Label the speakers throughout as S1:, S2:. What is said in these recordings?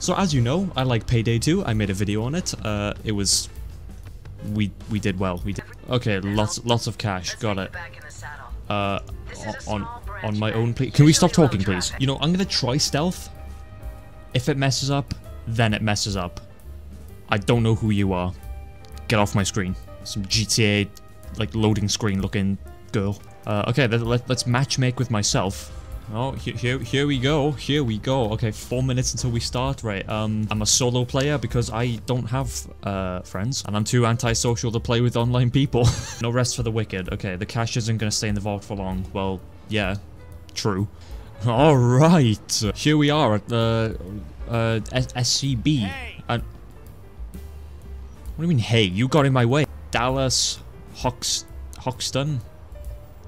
S1: So as you know, I like Payday 2. I made a video on it. Uh, it was... We we did well. We did. Okay, lots lots of cash. Got it. Uh, on on my own, please. Can we stop talking, please? You know, I'm gonna try stealth. If it messes up, then it messes up. I don't know who you are. Get off my screen. Some GTA, like, loading screen looking girl. Uh, okay, let, us match make with myself. Oh, here, here, here we go. Here we go. Okay, four minutes until we start. Right, um, I'm a solo player because I don't have, uh, friends. And I'm too antisocial to play with online people. no rest for the wicked. Okay, the cash isn't gonna stay in the vault for long. Well, yeah, true. Alright, here we are at the, uh, SCB. Hey. And, what do you mean, hey? You got in my way. Dallas Hox, Hoxton?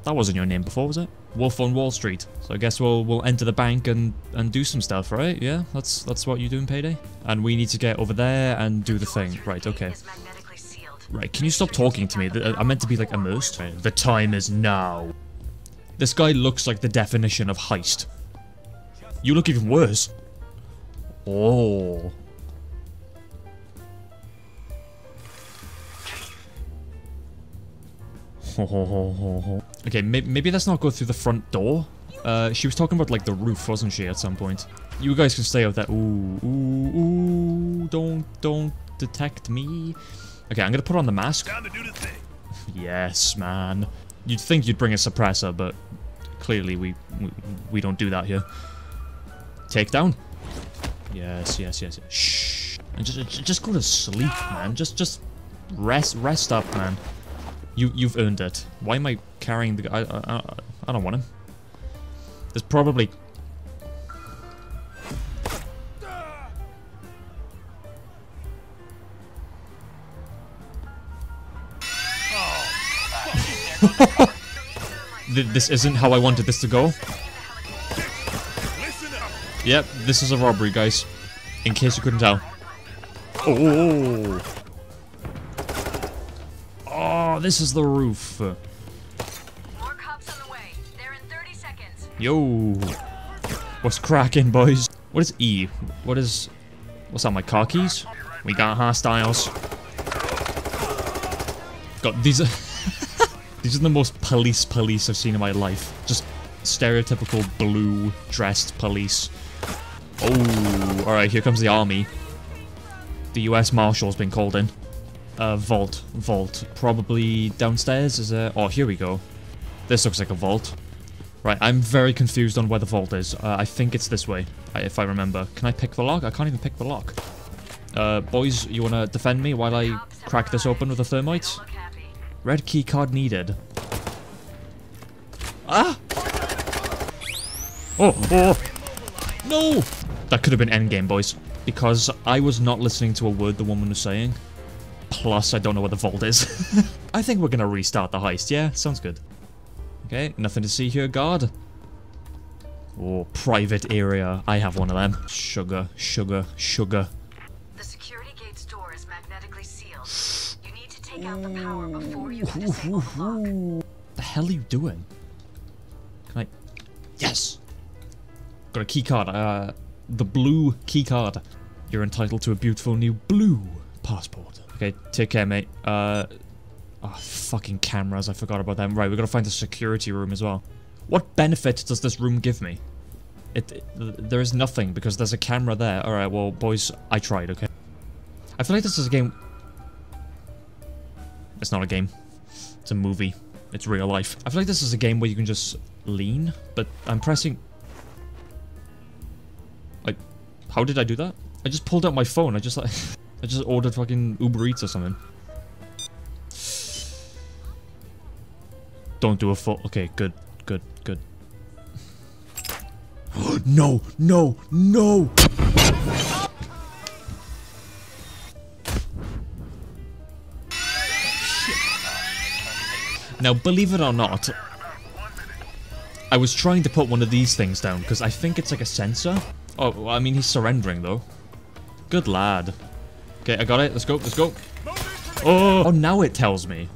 S1: That wasn't your name before, was it? Wolf on Wall Street. So I guess we'll we'll enter the bank and and do some stuff, right? Yeah, that's that's what you do in Payday. And we need to get over there and do the thing. Right, okay. Right, can you stop talking to me? Uh, I'm meant to be like immersed. The time is now. This guy looks like the definition of heist. You look even worse. Oh. okay, maybe, maybe let's not go through the front door. Uh, she was talking about, like, the roof, wasn't she, at some point? You guys can stay out there. Ooh, ooh, ooh, don't, don't detect me. Okay, I'm gonna put on the mask. The yes, man. You'd think you'd bring a suppressor, but clearly we, we, we don't do that here. Takedown. Yes, yes, yes. Shh. And just, just go to sleep, man. Just, just rest, rest up, man. You, you've earned it. Why am I carrying the guy? I, I, I don't want him. There's probably... this isn't how I wanted this to go. Yep, this is a robbery, guys. In case you couldn't tell. Oh! Oh, this is the roof. Yo. What's cracking, boys? What is E? What is... What's that, my car keys? We got hostiles. God, these are... these are the most police police I've seen in my life. Just stereotypical blue dressed police. Oh, alright, here comes the army. The US Marshal's been called in. Uh, vault. Vault. Probably downstairs, is it? Oh, here we go. This looks like a vault. Right, I'm very confused on where the vault is. Uh, I think it's this way, if I remember. Can I pick the lock? I can't even pick the lock. Uh, boys, you wanna defend me while I crack this open with a thermite? Red key card needed. Ah! Oh, oh! No! That could have been endgame, boys. Because I was not listening to a word the woman was saying. Plus, I don't know where the vault is. I think we're gonna restart the heist, yeah? Sounds good. Okay, nothing to see here, guard. Oh, private area. I have one of them. Sugar, sugar, sugar.
S2: The security gate's door is magnetically sealed. You need to take out the power before you can disable the lock.
S1: The hell are you doing? Can I... Yes! Got a key card. Uh, the blue key card. You're entitled to a beautiful new blue passport. Okay, take care, mate. Uh, oh, fucking cameras. I forgot about them. Right, we gotta find the security room as well. What benefit does this room give me? It, it, there is nothing because there's a camera there. All right, well, boys, I tried. Okay. I feel like this is a game. It's not a game. It's a movie. It's real life. I feel like this is a game where you can just lean, but I'm pressing. Like, how did I do that? I just pulled out my phone. I just like. I just ordered fucking Uber Eats or something. Don't do a full... Okay, good, good, good. no, no, no! Now, believe it or not, I was trying to put one of these things down, because I think it's like a sensor. Oh, I mean, he's surrendering, though. Good lad. Okay, I got it. Let's go. Let's go. Oh, oh now it tells me.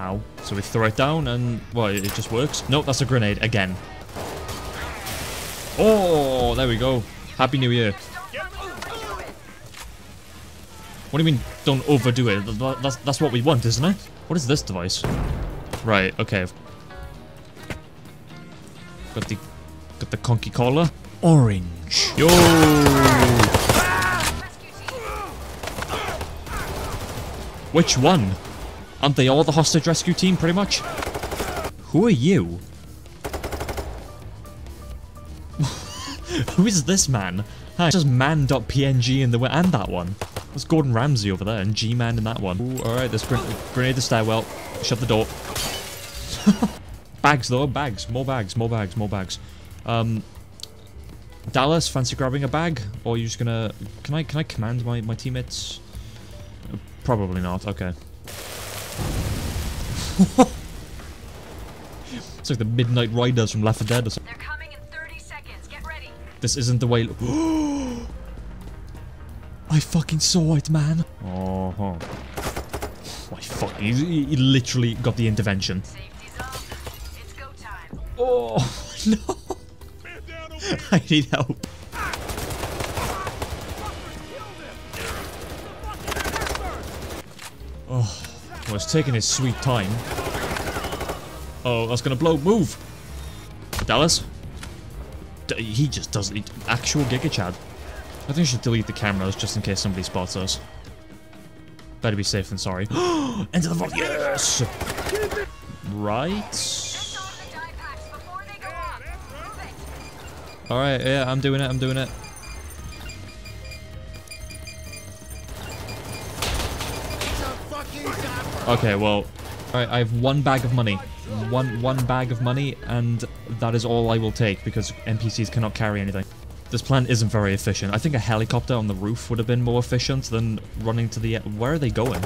S1: How? So we throw it down and, well, it just works. Nope, that's a grenade again. Oh, there we go. Happy New Year. What do you mean, don't overdo it? Th- th- That's, that's what we want, isn't it? What is this device? Right, okay. Got the... Got the conky collar. Orange. Yo! Which one? Aren't they all the hostage rescue team, pretty much? Who are you? Who is this man? Hi, just man.png in the and that one. There's Gordon Ramsay over there and G-Man in that one. Ooh, alright, there's gren grenade the stairwell. Shut the door. bags though, bags. More bags, more bags, more bags. Um, Dallas, fancy grabbing a bag? Or are you just gonna... Can I, can I command my, my teammates? Uh, Probably not, okay. It's like the Midnight Riders from Left 4 Dead or something.
S2: They're coming in 30 seconds. Get ready.
S1: This isn't the way. I fucking saw it, man. Oh, huh. I fuck. He, he literally got the intervention.
S2: Safety's up. It's go time.
S1: Oh no! I need help. Oh, well, it's taking his sweet time. Oh, that's gonna blow. Move, Dallas. D he just doesn't. He, actual Giga Chad. I think I should delete the cameras just in case somebody spots us. Better be safe than sorry. Enter the vault. Yes. Right.
S2: Just on the die packs before they go off. Move it.
S1: Alright, yeah, I'm doing it, I'm doing it. Okay, well, alright, I have one bag of money. One one bag of money, and that is all I will take, because NPCs cannot carry anything. This plan isn't very efficient. I think a helicopter on the roof would have been more efficient than running to the... Where are they going?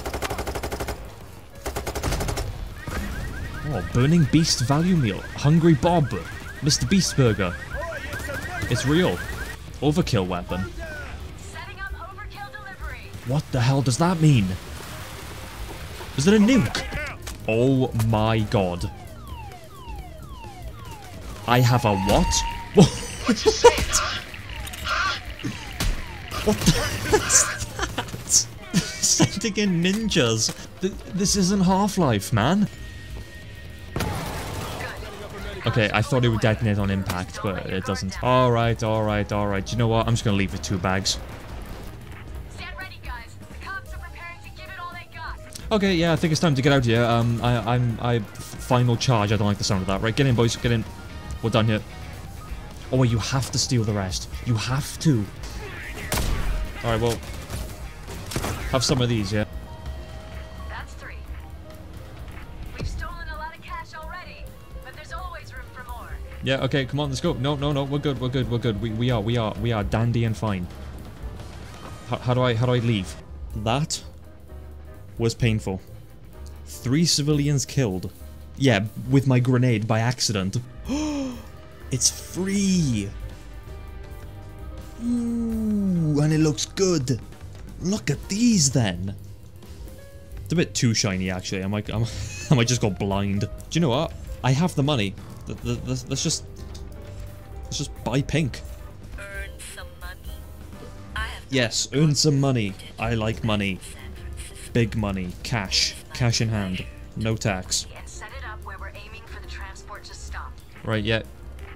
S1: Oh, Burning Beast Value Meal. Hungry Bob. Mr. Beast Burger. It's real. Overkill weapon.
S2: Setting up overkill delivery.
S1: What the hell does that mean? Is it a nuke? Oh my god. I have a what? What? what the is that? Sending in ninjas. This isn't Half-Life, man. Okay, I thought it would detonate on impact, but it doesn't. Alright, alright, alright. You know what? I'm just gonna leave with two bags. Okay, yeah, I think it's time to get out here. Um, I, I'm, I, final charge. I don't like the sound of that. Right, get in, boys, get in. We're done here. Oh, wait, you have to steal the rest. You have to. All right, well, have some of these, yeah.
S2: That's three. We've stolen a lot of cash already, but there's always room for more.
S1: Yeah, okay, come on, let's go. No, no, no, we're good, we're good, we're good. We, we are, we are, we are dandy and fine. How, how do I, how do I leave? That was painful. Three civilians killed. Yeah, with my grenade by accident. it's free. Ooh, and it looks good. Look at these then. It's a bit too shiny actually. I might, I might, I might just go blind. Do you know what? I have the money. Let's just, let's just buy pink.
S3: Earn some money. I have
S1: Yes, earn some money. I like money. Big money. Cash. Cash in hand. No tax.
S2: And set it up where we're aiming for the transport to stop.
S1: Right, yeah.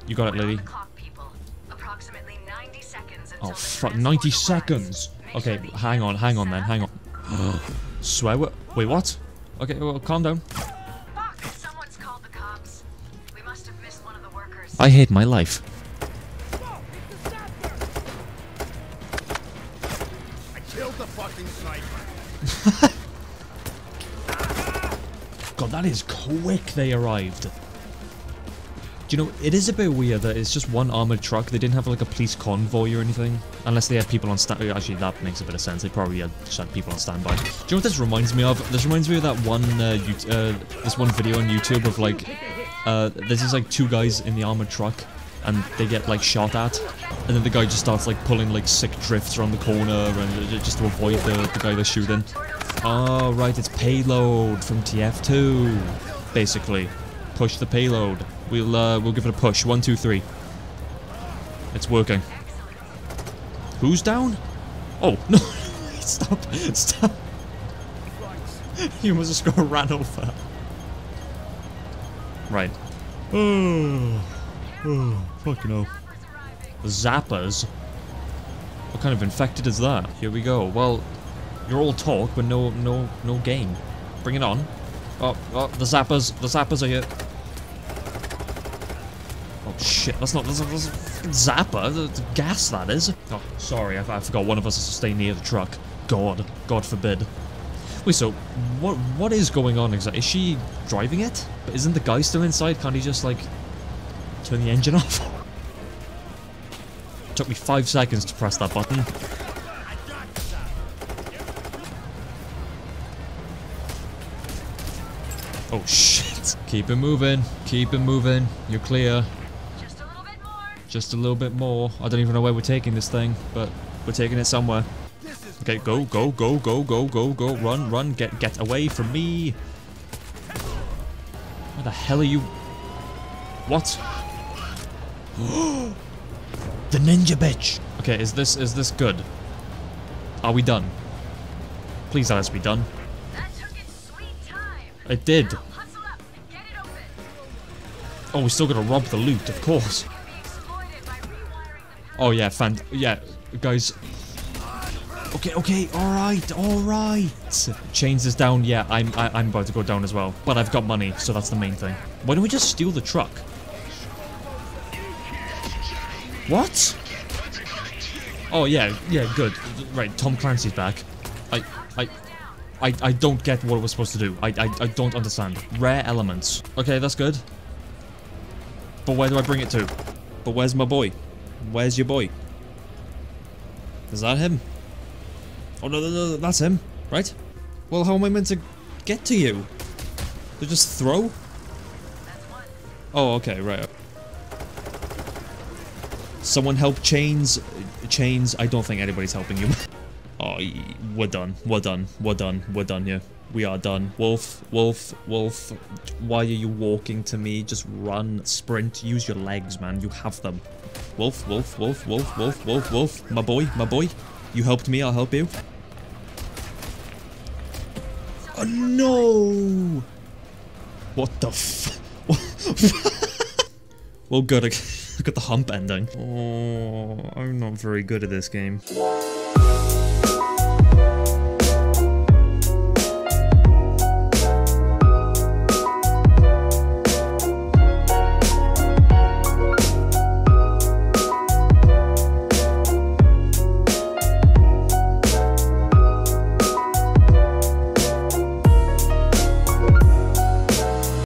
S1: You got it,
S2: We're
S1: Lily.
S2: the clock, people. Approximately 90 seconds until
S1: Oh,
S2: the
S1: fuck. 90 seconds. Okay, hang on, hang on then, hang on. Swear wo- Wait, what? Okay, well, calm down.
S2: Fuck, someone's called the cops. We must have missed one of the workers.
S1: I hate my life. God, that is quick they arrived. Do you know, it is a bit weird that it's just one armored truck. They didn't have like a police convoy or anything. Unless they had people on stand. Actually, that makes a bit of sense. They probably had, just had people on standby. Do you know what this reminds me of? This reminds me of that one, uh, uh, this one video on YouTube of like, uh, this is like two guys in the armored truck and they get like shot at. And then the guy just starts like pulling like sick drifts around the corner and uh, just to avoid the, the guy they're shooting. Oh, right, it's payload from TF2. Basically. Push the payload. We'll uh, we'll give it a push. One, two, three. It's working. Who's down? Oh, no. stop. Stop. You must just got ran over. Right. Oh. Oh, fucking hell. Zappers? What kind of infected is that? Here we go. Well, you're all talk, but no, no, no game. Bring it on. Oh, oh, the zappers, the zappers are here. Oh shit, that's not, that's, that's a fucking zapper. The, the gas, that is. Oh, sorry, I, I forgot one of us has to stay near the truck. God, God forbid. Wait, so, what, what is going on exactly? Is she driving it? But isn't the guy still inside? Can't he just, like, turn the engine off? Took me five seconds to press that button. Oh shit. Keep it moving. Keep it moving. You're clear.
S2: Just a little bit more.
S1: Just a little bit more. I don't even know where we're taking this thing, but we're taking it somewhere. Okay, go, go, go, go, go, go, go. Run, run. Get get away from me. Where the hell are you? What? the ninja bitch. Okay, is this is this good? Are we done? Please let us be done.
S2: That took its sweet time.
S1: It did.
S2: Now hustle up and get it.
S1: Oh, we still gotta rob the loot, of course.
S2: You'll be exploited by rewiring the power.
S1: Oh yeah, fan. Yeah, guys. Okay, okay, all right, all right. Chains is down. Yeah, I'm I, I'm about to go down as well, but I've got money, so that's the main thing. Why don't we just steal the truck? What? Oh yeah, yeah, good. Right, Tom Clancy's back. I I. I, I don't get what we're supposed to do. I, I, I don't understand. Rare elements. Okay, that's good. But where do I bring it to? But where's my boy? Where's your boy? Is that him? Oh no, no, no, that's him, right? Well, how am I meant to get to you? To just throw? Oh, okay, right. Someone help Chains. Chains, I don't think anybody's helping you. oh, we're done. We're done. We're done. We're done here. We are done. Wolf, Wolf, Wolf, why are you walking to me? Just run, sprint, use your legs, man. You have them. Wolf, Wolf, Wolf, Wolf, Wolf, Wolf, Wolf. My boy, my boy. You helped me, I'll help you. Oh no! What the f- Well good, I at the hump ending. Oh, I'm not very good at this game.